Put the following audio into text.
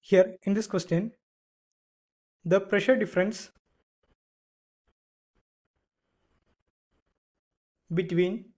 Here in this question, the pressure difference between